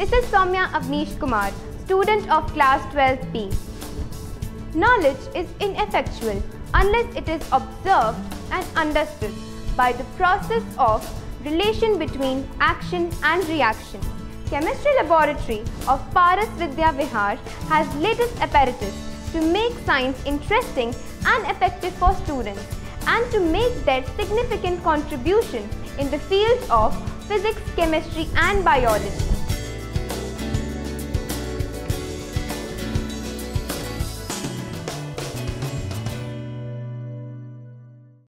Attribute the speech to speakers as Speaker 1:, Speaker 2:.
Speaker 1: This is Somya Avnish Kumar, student of class 12B. Knowledge is ineffectual unless it is observed and understood by the process of relation between action and reaction. Chemistry Laboratory of Paras Vidya Vihar has latest apparatus to make science interesting and effective for students and to make their significant contribution in the fields of physics, chemistry and biology.